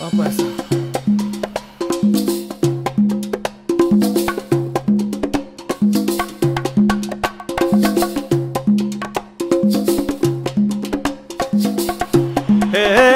Ó, passa. Hey, hey.